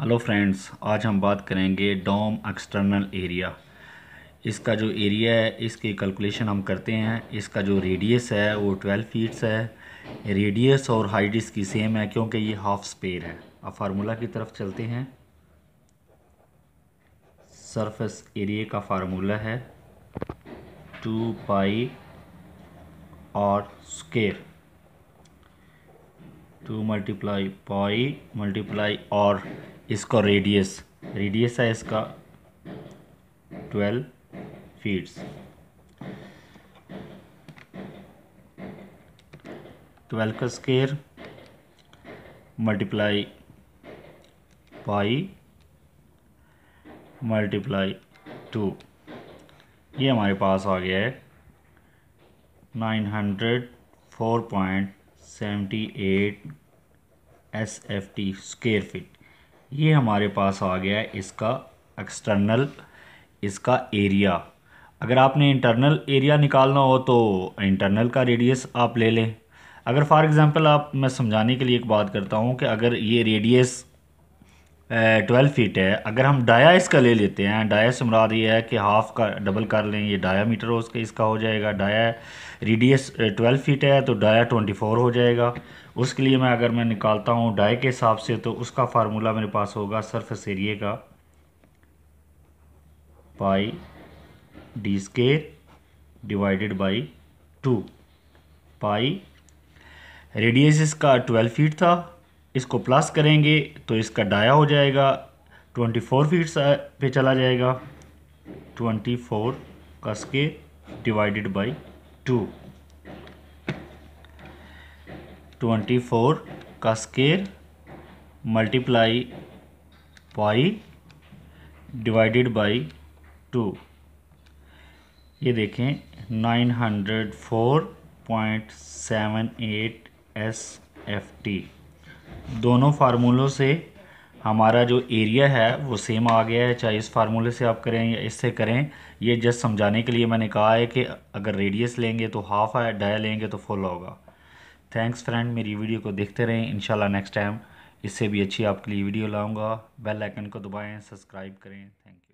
Hello friends, आज हम बात करेंगे डोम एक्सटर्नल एरिया। इसका जो एरिया है, इसकी कैलकुलेशन हम करते हैं। इसका जो रेडियस है, वो 12 फीट्स है। रेडियस और हाइट इसकी सेम है, क्योंकि ये हाफ़ स्पेयर है। अब फार्मूला की तरफ़ चलते हैं। सरफेस एरिया का फार्मूला है टू पाई और square two multiply pi multiply और इसका रेडियस रेडियस है इसका ट्वेल्व फीट्स ट्वेल्व का square multiply pi multiply two ये हमारे पास आ गया है nine hundred four point seventy eight S F T square feet ये हमारे पास आ गया है इसका एक्सटर्नल इसका एरिया अगर आपने इंटरनल एरिया निकालना हो तो इंटरनल का रेडियस आप ले लें। अगर फॉर एग्ज़ाम्पल आप, मैं समझाने के लिए एक बात करता हूँ कि अगर ये रेडियस ट्वेल्व फीट है। अगर हम डाया इसका ले लेते हैं, डाया से मुराद ये है कि हाफ़ का डबल कर लें, ये डाया मीटर उसका, इसका हो जाएगा। डाया रेडियस ट्वेल्व फीट है तो डाया ट्वेंटी फोर हो जाएगा। उसके लिए मैं अगर मैं निकालता हूँ डाई के हिसाब से तो उसका फार्मूला मेरे पास होगा सरफेस एरिए का। Pi D square divided by two. Pi radius इसका ट्वेल्व फीट था। इसको प्लस करेंगे तो इसका डाया हो जाएगा ट्वेंटी फोर फीट पे चला जाएगा। ट्वेंटी फोर का square divided by two twenty four का square multiply pi divided by two ये देखें nine hundred four point seven eight S F T दोनों फार्मूलों से हमारा जो एरिया है, वो सेम आ गया है। चाहे इस फार्मूले से आप करें या इससे करें, ये जस्ट समझाने के लिए मैंने कहा है कि अगर रेडियस लेंगे तो हाफ़ है डाया लेंगे तो फुल होगा। थैंक्स फ्रेंड मेरी वीडियो को देखते रहें। इंशाल्लाह नेक्स्ट टाइम इससे भी अच्छी आपके लिए वीडियो लाऊँगा। बेल आइकन को दबाएँ सब्सक्राइब करें। Thank you